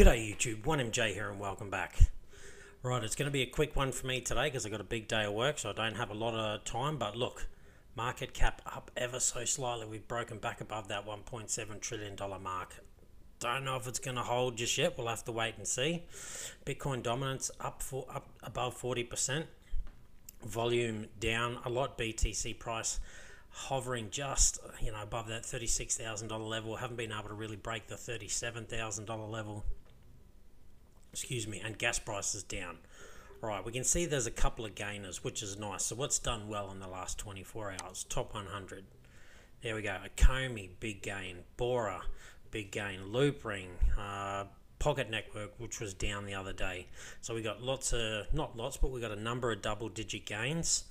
G'day YouTube, 1MJ here and welcome back. Right, it's going to be a quick one for me today because I've got a big day of work so I don't have a lot of time. But look, market cap up ever so slightly. We've broken back above that $1.7 trillion mark. Don't know if it's going to hold just yet. We'll have to wait and see. Bitcoin dominance up for up above 40%. Volume down a lot. BTC price hovering just you know above that $36,000 level. Haven't been able to really break the $37,000 level excuse me, and gas prices down. Right, we can see there's a couple of gainers, which is nice. So what's done well in the last 24 hours? Top 100. There we go. A Comey, big gain. Bora, big gain. Loopring, uh, Pocket Network, which was down the other day. So we got lots of, not lots, but we got a number of double digit gains.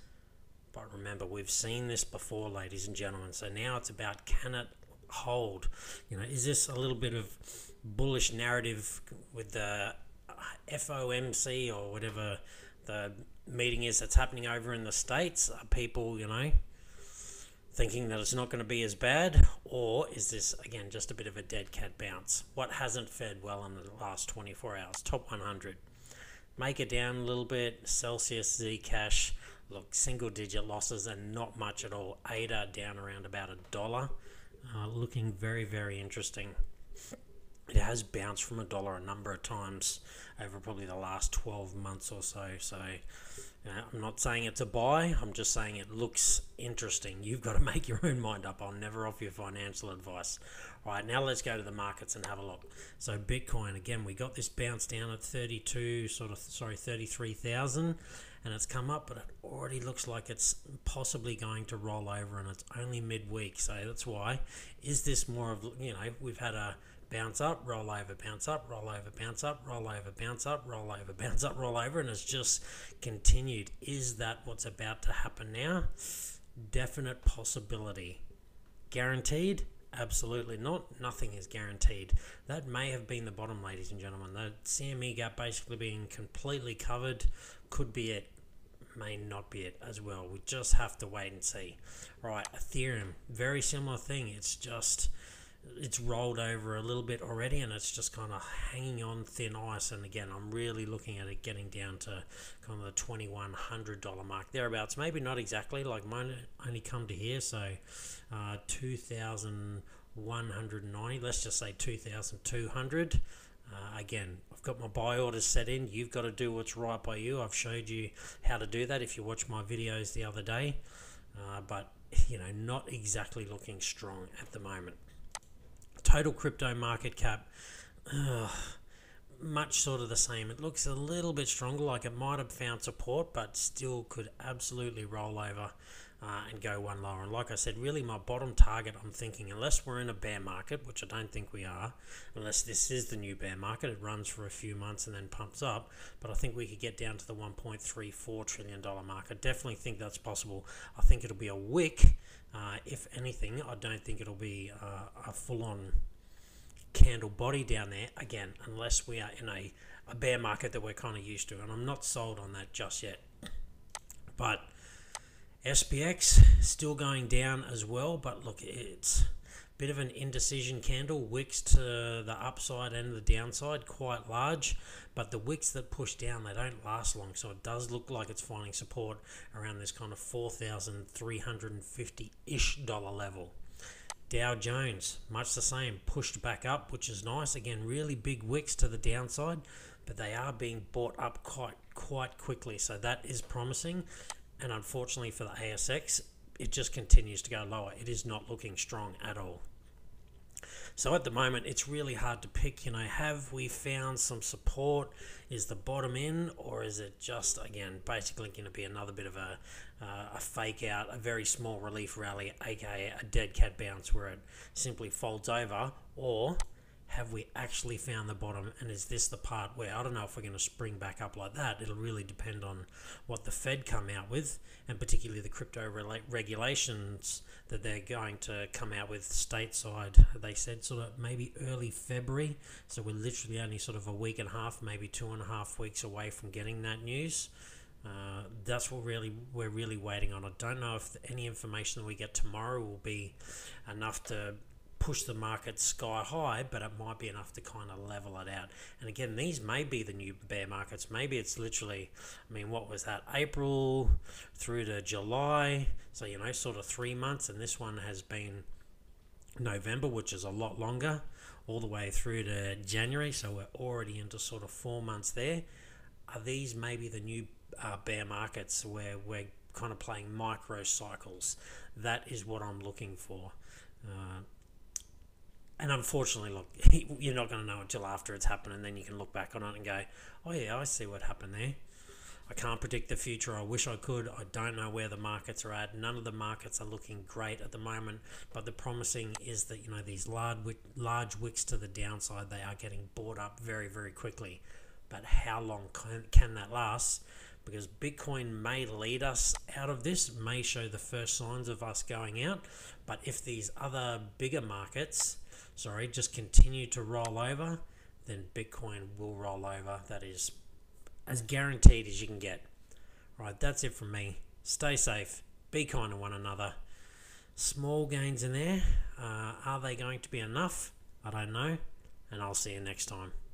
But remember, we've seen this before, ladies and gentlemen. So now it's about can it hold? You know, is this a little bit of bullish narrative with the FOMC or whatever the meeting is that's happening over in the States? Are people, you know, thinking that it's not going to be as bad? Or is this, again, just a bit of a dead cat bounce? What hasn't fed well in the last 24 hours? Top 100. Make it down a little bit. Celsius, Zcash, look, single digit losses and not much at all. ADA down around about a dollar. Uh, looking very, very interesting it has bounced from a dollar a number of times over probably the last 12 months or so. So you know, I'm not saying it's a buy, I'm just saying it looks interesting. You've got to make your own mind up. I'll never offer you financial advice. All right, now let's go to the markets and have a look. So Bitcoin, again, we got this bounce down at 32, sort of, sorry, 33,000 and it's come up, but it already looks like it's possibly going to roll over and it's only midweek. So that's why. Is this more of, you know, we've had a bounce up, roll over, bounce up, roll over, bounce up, roll over, bounce up, roll over, bounce up, roll over, and it's just continued. Is that what's about to happen now? Definite possibility. Guaranteed? Absolutely not. Nothing is guaranteed. That may have been the bottom, ladies and gentlemen. The CME gap basically being completely covered could be it. May not be it as well. We just have to wait and see. Right, Ethereum, very similar thing. It's just it's rolled over a little bit already and it's just kind of hanging on thin ice. And again i'm really looking at it getting down to kind of the $2100 mark thereabouts. Maybe not exactly like mine only come to here so uh, 2190 let's just say 2200 uh, again i've got my buy orders set in. You've got to do what's right by you. I've showed you how to do that if you watch my videos the other day. Uh, but you know not exactly looking strong at the moment total crypto market cap, uh, much sort of the same. It looks a little bit stronger, like it might have found support, but still could absolutely roll over uh, and go one lower. And like I said, really my bottom target, I'm thinking, unless we're in a bear market, which I don't think we are, unless this is the new bear market, it runs for a few months and then pumps up. But I think we could get down to the $1.34 trillion mark. I definitely think that's possible. I think it'll be a wick uh, if anything, I don't think it'll be uh, a full on candle body down there again, unless we are in a, a bear market that we're kind of used to. And I'm not sold on that just yet. But SPX still going down as well. But look, it's a bit of an indecision candle. Wicks to the upside and the downside, quite large, but the wicks that push down, they don't last long. So it does look like it's finding support around this kind of 4,350 ish dollar level. Dow Jones, much the same, pushed back up, which is nice. Again, really big wicks to the downside, but they are being bought up quite quite quickly. So that is promising. And unfortunately for the ASX, it just continues to go lower. It is not looking strong at all. So at the moment, it's really hard to pick. You know, have we found some support? Is the bottom in, or is it just again basically going to be another bit of a uh, a fake out, a very small relief rally, aka a dead cat bounce where it simply folds over, or have we actually found the bottom? And is this the part where I don't know if we're going to spring back up like that. It'll really depend on what the Fed come out with and particularly the crypto regulations that they're going to come out with stateside they said sort of maybe early February. So we're literally only sort of a week and a half maybe two and a half weeks away from getting that news. Uh, that's what really we're really waiting on. I don't know if any information we get tomorrow will be enough to push the market sky high, but it might be enough to kind of level it out. And again, these may be the new bear markets. Maybe it's literally, I mean, what was that? April through to July. So, you know, sort of three months. And this one has been November, which is a lot longer, all the way through to January. So we're already into sort of four months there. Are these maybe the new uh, bear markets where we're kind of playing micro cycles? That is what I'm looking for. Uh, and unfortunately, look, you're not going to know until after it's happened, and then you can look back on it and go, "Oh yeah, I see what happened there." I can't predict the future. I wish I could. I don't know where the markets are at. None of the markets are looking great at the moment. But the promising is that you know these large large wicks to the downside, they are getting bought up very very quickly. But how long can, can that last? Because Bitcoin may lead us out of this, may show the first signs of us going out. But if these other bigger markets, sorry, just continue to roll over, then Bitcoin will roll over. That is as guaranteed as you can get. Right, that's it from me. Stay safe. Be kind to one another. Small gains in there. Uh, are they going to be enough? I don't know. And I'll see you next time.